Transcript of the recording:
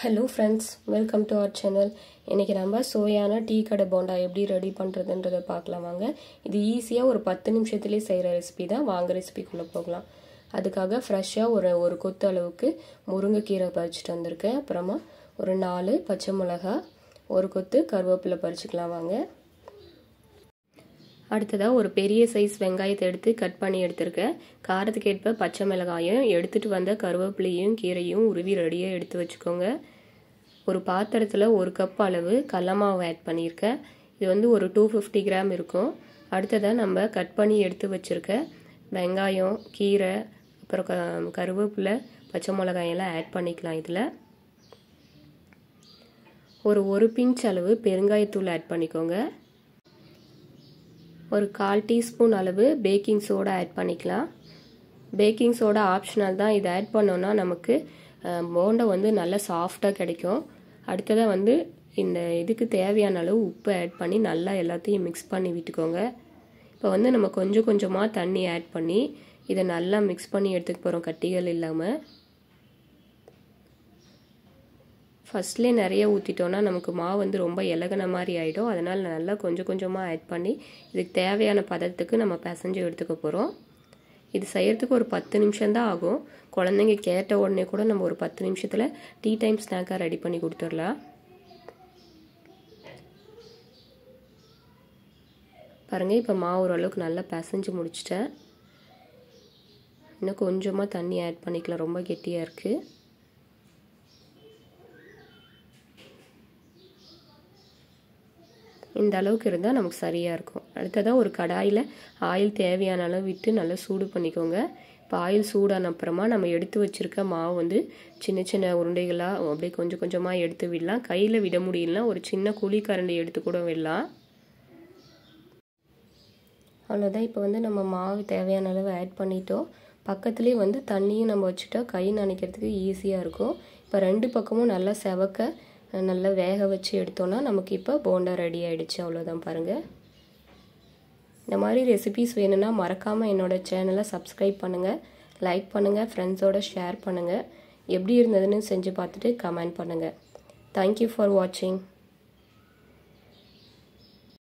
Hello friends welcome to our channel இன்றைக்கி நம்ம சோயான tea கடை போண்டா எப்படி ரெடி பண்ணுறதுன்றதை பார்க்கலாம் வாங்க. இது ஈஸியாக ஒரு பத்து நிமிஷத்துலேயே செய்கிற ரெசிபி தான். வாங்க ரெசிபிக்குள்ளே போகலாம். அதுக்காக ஃப்ரெஷ்ஷாக ஒரு ஒரு கொத்து அளவுக்கு முருங்கைக்கீரை பறிச்சிட்டு வந்திருக்கேன். அப்புறமா ஒரு நாலு பச்சை மிளகா ஒரு கொத்து கருவேப்பிலை பறிச்சுக்கலாம் வாங்க. அடுத்ததாக ஒரு பெரிய சைஸ் வெங்காயத்தை எடுத்து கட் பண்ணி எடுத்திருக்கேன். காரத்துக்கேற்ப பச்சை மிளகாயும் எடுத்துகிட்டு வந்த கருவேப்பிலையும் கீரையும் உருவி ரெடியாக எடுத்து வச்சுக்கோங்க. ஒரு பாத்திரத்தில் ஒரு கப் அளவு கடலமாவு ஆட் பண்ணியிருக்கேன். இது வந்து ஒரு டூ ஃபிஃப்டி கிராம் இருக்கும். அடுத்ததாக நம்ம கட் பண்ணி எடுத்து வச்சுருக்க வெங்காயம் கீரை அப்புறம் க கருவேப்பிலை பச்சை மிளகாயெல்லாம் ஆட் பண்ணிக்கலாம் இதில். ஒரு ஒரு பிஞ்ச் அளவு பெருங்காயத்தூள் ஆட் பண்ணிக்கோங்க. ஒரு கால் டீஸ்பூன் அளவு பேக்கிங் சோடா ஆட் பண்ணிக்கலாம். பேக்கிங் சோடா ஆப்ஷனல் தான். இதை ஆட் பண்ணோன்னா நமக்கு போண்டை வந்து நல்லா சாஃப்டாக கிடைக்கும். அடுத்ததாக வந்து இந்த இதுக்கு தேவையான அளவு உப்பு ஆட் பண்ணி நல்லா எல்லாத்தையும் மிக்ஸ் பண்ணி விட்டுக்கோங்க. இப்போ வந்து நம்ம கொஞ்சம் கொஞ்சமாக தண்ணி ஆட் பண்ணி இதை நல்லா மிக்ஸ் பண்ணி எடுத்துக்க போகிறோம் கட்டிகள் இல்லாமல் ஃபஸ்ட்லேயே நிறைய ஊற்றிட்டோன்னா நமக்கு மாவு வந்து ரொம்ப இலகுன மாதிரி ஆகிடும் அதனால் நல்லா கொஞ்சம் கொஞ்சமாக ஆட் பண்ணி இதுக்கு தேவையான பதத்துக்கு நம்ம பிசைஞ்சு எடுத்துக்க போகிறோம் இது செய்கிறதுக்கு ஒரு பத்து நிமிஷம் தான் ஆகும். குழந்தைங்க கேட்ட உடனே கூட நம்ம ஒரு பத்து நிமிஷத்தில் டீ டைம் ஸ்நாக்காக ரெடி பண்ணி கொடுத்துடலாம். பாருங்கள் இப்போ மாவு ஓரளவுக்கு நல்லா பிசைஞ்சு முடிச்சிட்டேன். இன்னும் கொஞ்சமாக தண்ணி ஆட் பண்ணிக்கலாம். ரொம்ப கெட்டியாக இருக்குது இந்த அளவுக்கு இருந்தால் நமக்கு சரியாக இருக்கும். அடுத்ததாக ஒரு கடாயில் ஆயில் தேவையான அளவு விட்டு நல்லா சூடு பண்ணிக்கோங்க. இப்போ ஆயில் சூடான அப்புறமா நம்ம எடுத்து வச்சுருக்க மாவு வந்து சின்ன சின்ன உருண்டைகளாக அப்படியே கொஞ்சம் கொஞ்சமாக எடுத்து விடலாம். கையில் விட முடியலனா ஒரு சின்ன குழி கரண்டி எடுத்து கூட விடலாம். அவ்வளோதான் இப்போ வந்து நம்ம மாவு தேவையான அளவு ஆட் பண்ணிட்டோம். பக்கத்துலேயே வந்து தண்ணியும் நம்ம வச்சுட்டா கை நனைக்கிறதுக்கு ஈஸியாக இருக்கும். இப்போ ரெண்டு பக்கமும் நல்லா செவக்க நல்லா வேக வச்சு எடுத்தோன்னா நமக்கு இப்போ போண்டா ரெடி ஆகிடுச்சு அவ்வளோதான் பாருங்கள் இந்த மாதிரி ரெசிபிஸ் வேணும்னா மறக்காமல் என்னோடய சேனலை சப்ஸ்கிரைப் பண்ணுங்கள் லைக் பண்ணுங்கள் ஃப்ரெண்ட்ஸோட ஷேர் பண்ணுங்கள் எப்படி இருந்ததுன்னு செஞ்சு பார்த்துட்டு கமெண்ட் பண்ணுங்கள் தேங்க்யூ ஃபார் வாட்சிங்